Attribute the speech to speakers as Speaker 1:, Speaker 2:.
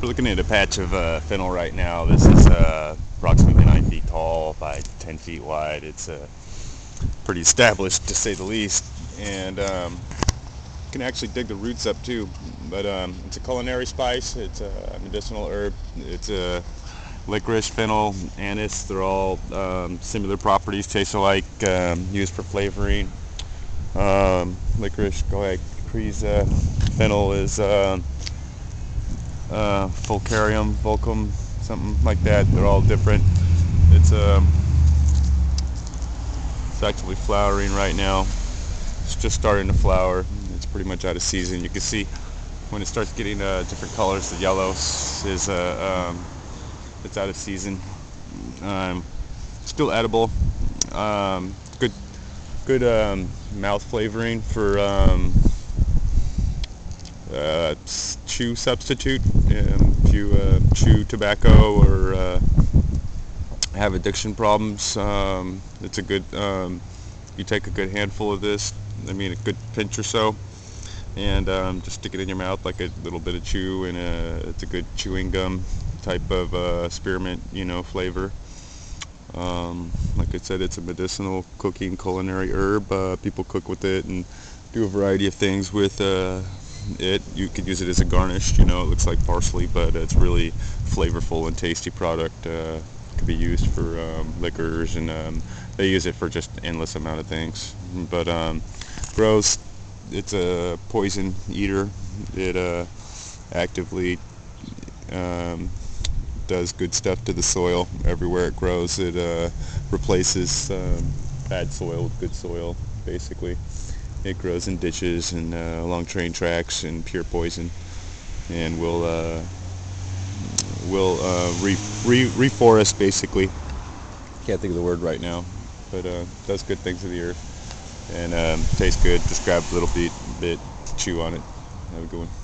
Speaker 1: We're looking at a patch of uh, fennel right now. This is uh, approximately 9 feet tall by 10 feet wide. It's uh, pretty established to say the least. And um, you can actually dig the roots up too. But um, it's a culinary spice. It's a medicinal herb. It's a licorice, fennel, anise. They're all um, similar properties, taste alike, um, used for flavoring. Um, licorice, go ahead. Fennel is uh, Fulcarium, Volcum, something like that. They're all different. It's um, it's actually flowering right now. It's just starting to flower. It's pretty much out of season. You can see when it starts getting uh, different colors. The yellow is uh, um, it's out of season. Um, still edible. Um, good good um, mouth flavoring for um, uh, chew substitute. Um, if you uh, chew tobacco or uh, have addiction problems, um, it's a good. Um, you take a good handful of this. I mean, a good pinch or so, and um, just stick it in your mouth like a little bit of chew, and a, it's a good chewing gum type of uh, spearmint, you know, flavor. Um, like I said, it's a medicinal cooking culinary herb. Uh, people cook with it and do a variety of things with uh, it. You could use it as a garnish. You know, it looks like parsley, but it's really flavorful and tasty product. Uh, could be used for um, liquors, and um, they use it for just endless amount of things. But um, grows. It's a poison eater. It uh, actively um, does good stuff to the soil everywhere it grows. It uh, replaces um, bad soil with good soil, basically. It grows in ditches and uh, along train tracks and pure poison, and will uh, will uh, re- re- reforest basically. Can't think of the word right now, but uh, does good things to the earth and um, tastes good. Just grab a little bit, bit, chew on it. Have a good one.